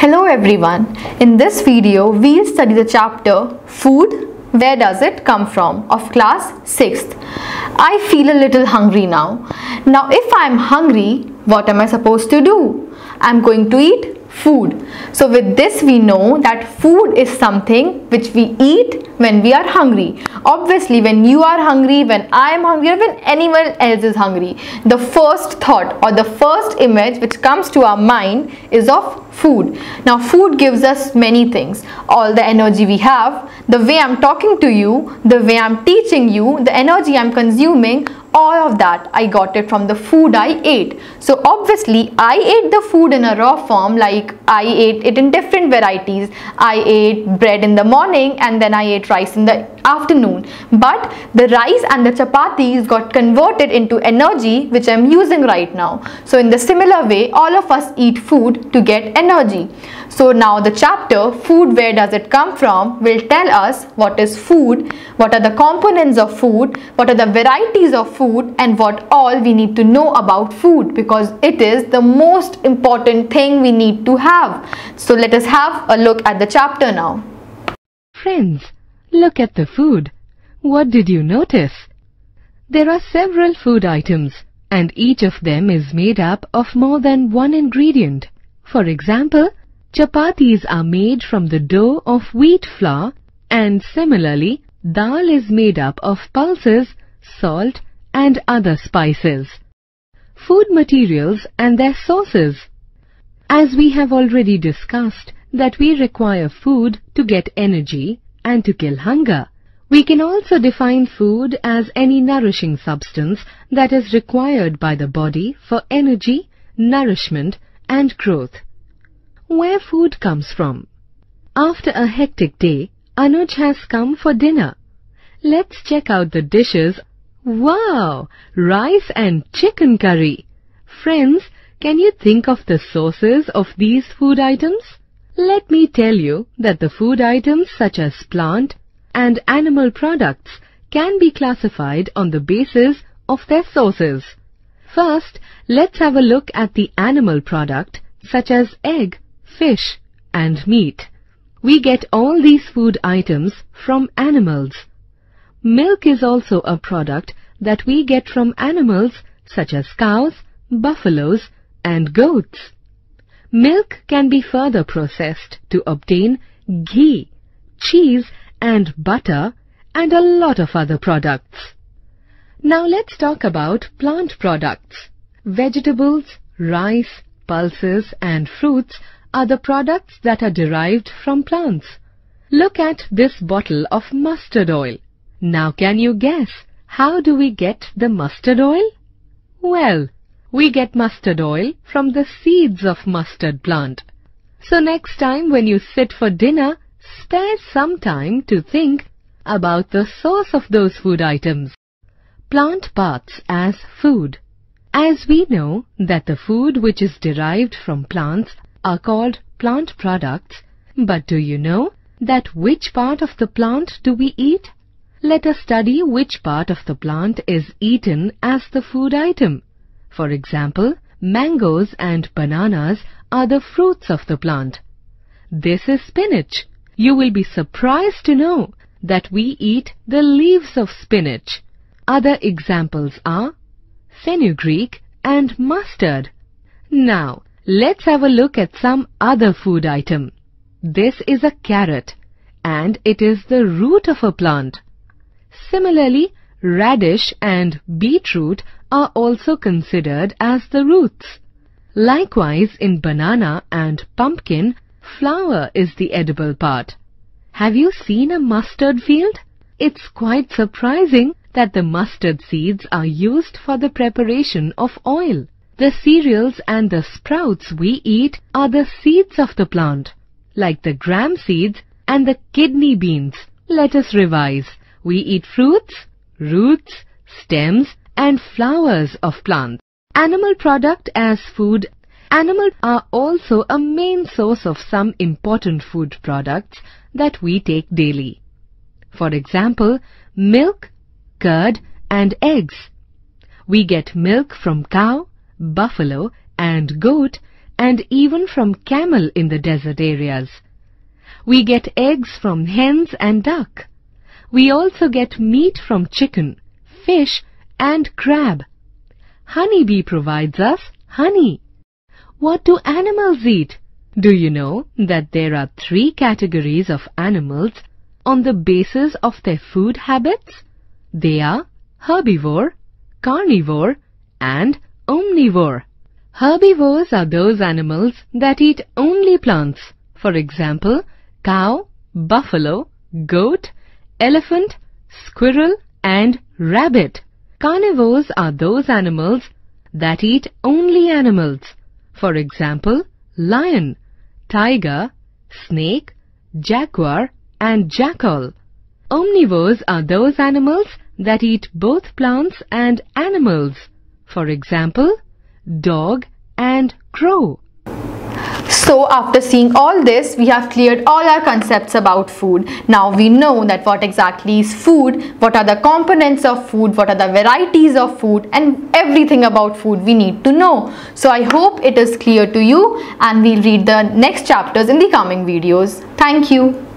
Hello everyone. In this video, we'll study the chapter Food, Where Does It Come From of class 6th. I feel a little hungry now. Now if I'm hungry, what am I supposed to do? I'm going to eat food. So with this we know that food is something which we eat when we are hungry. Obviously when you are hungry, when I am hungry or when anyone else is hungry, the first thought or the first image which comes to our mind is of food. Now food gives us many things. All the energy we have, the way I'm talking to you, the way I'm teaching you, the energy I'm consuming, all of that I got it from the food I ate. So obviously I ate the food in a raw form like I ate it in different varieties. I ate bread in the morning and then I ate rice in the afternoon. But the rice and the chapatis got converted into energy which I'm using right now. So in the similar way all of us eat food to get energy. So now the chapter food where does it come from will tell us what is food, what are the components of food, what are the varieties of food and what all we need to know about food because it is the most important thing we need to have. So let us have a look at the chapter now. Friends, look at the food. What did you notice? There are several food items and each of them is made up of more than one ingredient. For example, Chapatis are made from the dough of wheat flour and similarly dal is made up of pulses, salt and other spices. Food materials and their sources. As we have already discussed that we require food to get energy and to kill hunger. We can also define food as any nourishing substance that is required by the body for energy, nourishment and growth where food comes from. After a hectic day, Anuj has come for dinner. Let's check out the dishes. Wow! Rice and chicken curry. Friends, can you think of the sources of these food items? Let me tell you that the food items such as plant and animal products can be classified on the basis of their sources. First, let's have a look at the animal product such as egg fish and meat. We get all these food items from animals. Milk is also a product that we get from animals such as cows, buffaloes and goats. Milk can be further processed to obtain ghee, cheese and butter and a lot of other products. Now let's talk about plant products. Vegetables, rice, pulses and fruits are the products that are derived from plants. Look at this bottle of mustard oil. Now can you guess how do we get the mustard oil? Well, we get mustard oil from the seeds of mustard plant. So next time when you sit for dinner, spare some time to think about the source of those food items. Plant parts as food. As we know that the food which is derived from plants are called plant products, but do you know that which part of the plant do we eat? Let us study which part of the plant is eaten as the food item. For example, mangoes and bananas are the fruits of the plant. This is spinach. You will be surprised to know that we eat the leaves of spinach. Other examples are fenugreek and mustard. Now, Let's have a look at some other food item. This is a carrot and it is the root of a plant. Similarly, radish and beetroot are also considered as the roots. Likewise, in banana and pumpkin, flower is the edible part. Have you seen a mustard field? It's quite surprising that the mustard seeds are used for the preparation of oil. The cereals and the sprouts we eat are the seeds of the plant, like the gram seeds and the kidney beans. Let us revise. We eat fruits, roots, stems and flowers of plants. Animal product as food Animals are also a main source of some important food products that we take daily. For example, milk, curd and eggs. We get milk from cow, buffalo and goat and even from camel in the desert areas. We get eggs from hens and duck. We also get meat from chicken, fish and crab. Honeybee provides us honey. What do animals eat? Do you know that there are three categories of animals on the basis of their food habits? They are herbivore, carnivore and omnivore. Herbivores are those animals that eat only plants. For example, cow, buffalo, goat, elephant, squirrel and rabbit. Carnivores are those animals that eat only animals. For example, lion, tiger, snake, jaguar and jackal. Omnivores are those animals that eat both plants and animals. For example, dog and crow. So after seeing all this, we have cleared all our concepts about food. Now we know that what exactly is food, what are the components of food, what are the varieties of food and everything about food we need to know. So I hope it is clear to you and we'll read the next chapters in the coming videos. Thank you.